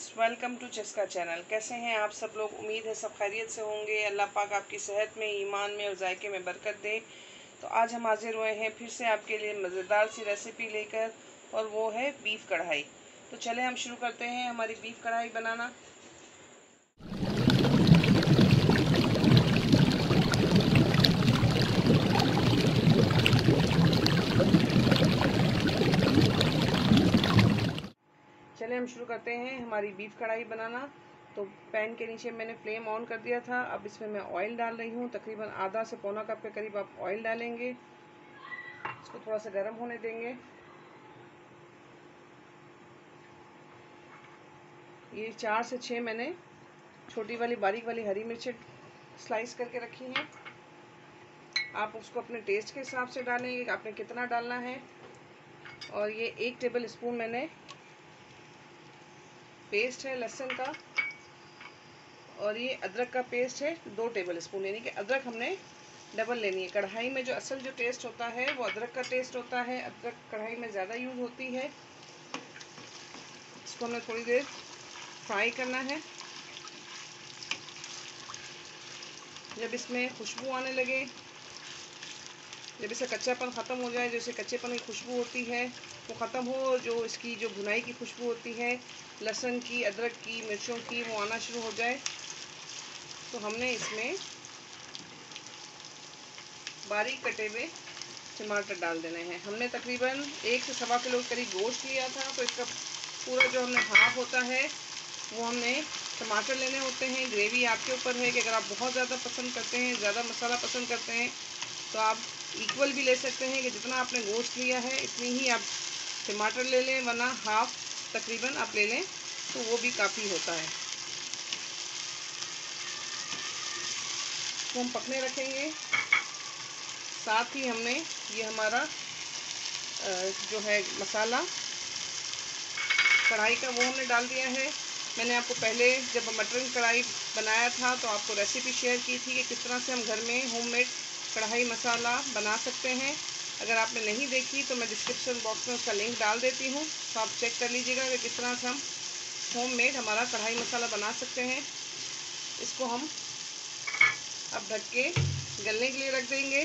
Friends welcome to Chaska channel कैसे हैं आप सब लोग? उम्मीद है सब खैरियत से होंगे। अल्लाह पाक आपकी सेहत में, ईमान में और जायके में बरकत दे। तो आज हम हाजिर हुए हैं फिर से आपके लिए मज़ेदार सी रेसिपी लेकर, और वो है बीफ कढ़ाई। तो चले, हम शुरू करते हैं हमारी बीफ कढ़ाई बनाना। शुरू करते हैं हमारी बीफ कढ़ाई बनाना। तो पैन के नीचे मैंने फ्लेम ऑन कर दिया था। अब इसमें मैं ऑयल डाल रही हूँ। तकरीबन आधा से पौना कप के करीब आप ऑयल डालेंगे। इसको थोड़ा सा गर्म होने देंगे। ये चार से छः मैंने छोटी वाली, बारीक वाली हरी मिर्चें स्लाइस करके रखी हैं। आप उसको अपने टेस्ट के हिसाब से डालेंगे आपने कितना डालना है? और ये एक टेबल स्पून मैंने पेस्ट है लहसुन का और ये अदरक का पेस्ट है दो टेबल स्पून यानी कि अदरक हमने डबल लेनी है। कढ़ाई में जो असल जो टेस्ट होता है, वो अदरक का टेस्ट होता है। अदरक कढ़ाई में ज़्यादा यूज़ होती है। इसको हमें थोड़ी देर फ्राई करना है। जब इसमें खुशबू आने लगे जब इसका कच्चापन ख़त्म हो जाए जैसे कच्चेपन की खुशबू होती है, वो ख़त्म हो, जो इसकी, जो भुनाई की खुशबू होती है, लहसुन की, अदरक की, मिर्चों की, वो आना शुरू हो जाए। तो हमने इसमें बारीक कटे हुए टमाटर डाल देने हैं। हमने तकरीबन एक से सवा किलो करीब गोश्त लिया था तो इसका पूरा जो हमने हाफ़ होता है, वो हमने टमाटर लेने होते हैं। ग्रेवी आपके ऊपर है कि अगर आप बहुत ज़्यादा पसंद करते हैं, ज़्यादा मसाला पसंद करते हैं तो आप इक्वल भी ले सकते हैं कि जितना आपने गोश्त लिया है, इतनी ही आप टमाटर ले लें, वरना हाफ़ तकरीबन आप ले लें तो वो भी काफ़ी होता है। तो हम पकने रखेंगे। साथ ही हमने ये हमारा जो है मसाला, कढ़ाई का वो हमने डाल दिया है। मैंने आपको पहले जब मटन कढ़ाई बनाया था तो आपको रेसिपी शेयर की थी कि किस तरह से हम घर में होममेड कढ़ाई मसाला बना सकते हैं। अगर आपने नहीं देखी तो मैं डिस्क्रिप्शन बॉक्स में उसका लिंक डाल देती हूँ। तो आप चेक कर लीजिएगा कि किस तरह से हम होममेड हमारा कढ़ाई मसाला बना सकते हैं। इसको हम अब ढक के गलने के लिए रख देंगे।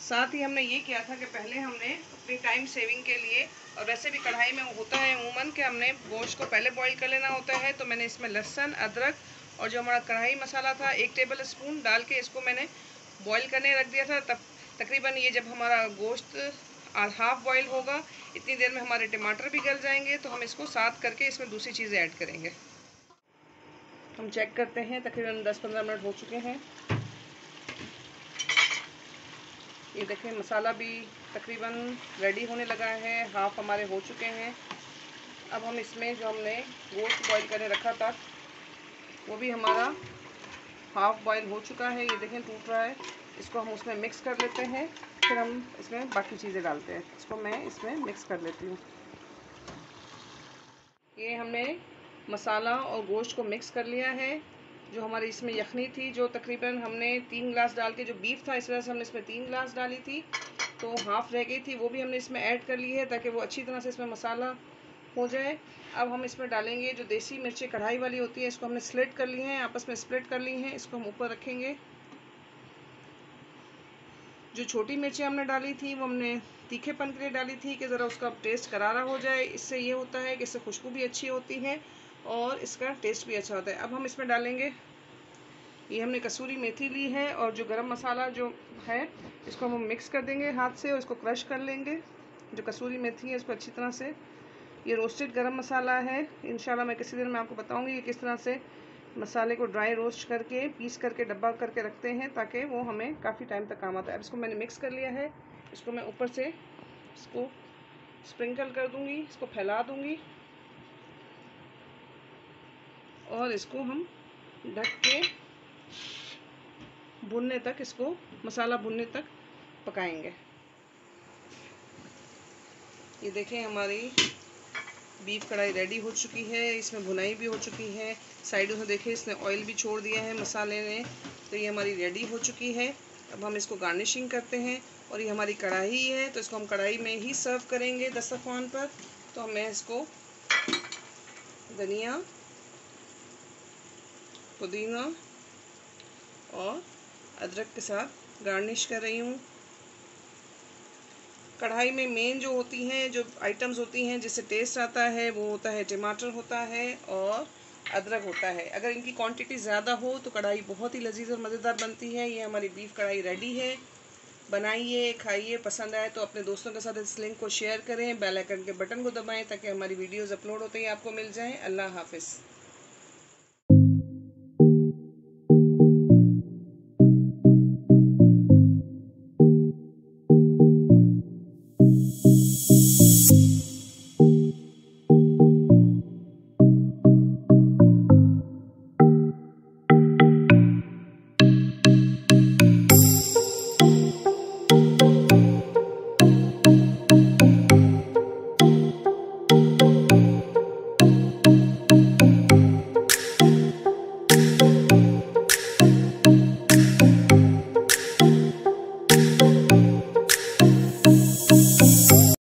साथ ही हमने ये किया था कि पहले हमने अपनी टाइम सेविंग के लिए, और वैसे भी कढ़ाई में होता है उमूमन कि हमने गोश्त को पहले बॉईल कर लेना होता है। तो मैंने इसमें लहसन, अदरक और जो हमारा कढ़ाई मसाला था, एक टेबल स्पून डाल के इसको मैंने बॉईल करने रख दिया था, तब तकरीबन ये जब हमारा गोश्त हाफ़ बॉईल होगा, इतनी देर में हमारे टमाटर भी गल जाएँगे तो हम इसको साथ करके इसमें दूसरी चीज़ें ऐड करेंगे। हम चेक करते हैं, तकरीबन 10-15 मिनट हो चुके हैं। ये देखें, मसाला भी तकरीबन रेडी होने लगा है हाफ़ हमारे हो चुके हैं। अब हम इसमें जो हमने गोश्त बॉईल करने रखा था, वो भी हमारा हाफ़ बॉयल हो चुका है, ये देखें टूट रहा है। इसको हम उसमें मिक्स कर लेते हैं, फिर हम इसमें बाकी चीज़ें डालते हैं। इसको मैं इसमें मिक्स कर लेती हूँ। ये हमने मसाला और गोश्त को मिक्स कर लिया है, जो हमारी इसमें यखनी थी, जो तकरीबन हमने तीन गिलास डाल के, जो बीफ था, इस वजह से हमने इसमें तीन गिलास डाली थी। तो हाफ़ रह गई थी, वो भी हमने इसमें ऐड कर ली है, ताकि वो अच्छी तरह से इसमें मसाला हो जाए। अब हम इसमें डालेंगे जो देसी मिर्ची कढ़ाई वाली होती है, इसको हमने स्प्लिट कर ली हैं, आपस में स्प्लिट कर ली हैं, इसको हम ऊपर रखेंगे। जो छोटी मिर्ची हमने डाली थी, वो हमने तीखेपन के लिए डाली थी कि ज़रा उसका टेस्ट करारा हो जाए। इससे ये होता है कि इससे खुशबू भी अच्छी होती है और इसका टेस्ट भी अच्छा होता है। अब हम इसमें डालेंगे, ये हमने कसूरी मेथी ली है और जो गरम मसाला जो है, इसको हम मिक्स कर देंगे हाथ से और इसको क्रश कर लेंगे। जो कसूरी मेथी है, इसको अच्छी तरह से ये रोस्टेड गरम मसाला है। इंशाल्लाह मैं किसी दिन में आपको बताऊँगी कि किस तरह से मसाले को ड्राई रोस्ट करके, पीस करके, डब्बा करके रखते हैं ताकि वो हमें काफ़ी टाइम तक काम आता है। अब इसको मैंने मिक्स कर लिया है। इसको मैं ऊपर से इसको स्प्रिंकल कर दूँगी, इसको फैला दूँगी। और इसको हम ढक के भुनने तक, इसको मसाला भुनने तक पकाएँगे। ये देखें हमारी बीफ कढ़ाई रेडी हो चुकी है, इसमें भुनाई भी हो चुकी है साइडों से देखें, इसने ऑयल भी छोड़ दिया है मसाले ने तो ये हमारी रेडी हो चुकी है। अब हम इसको गार्निशिंग करते हैं और ये हमारी कढ़ाई है तो इसको हम कढ़ाई में ही सर्व करेंगे दस्तरखान पर। तो मैं इसको धनिया, पुदीना और अदरक के साथ गार्निश कर रही हूँ। कढ़ाई में मेन जो होती हैं, जो आइटम्स होती हैं, जिससे टेस्ट आता है, वो होता है टमाटर होता है और अदरक होता है। अगर इनकी क्वांटिटी ज़्यादा हो तो कढ़ाई बहुत ही लजीज और मज़ेदार बनती है। ये हमारी बीफ कढ़ाई रेडी है। बनाइए, खाइए, पसंद आए तो अपने दोस्तों के साथ इस लिंक को शेयर करें। बेल आइकन के बटन को दबाएँ ताकि हमारी वीडियोस अपलोड होते ही आपको मिल जाएँ। अल्लाह हाफिज़।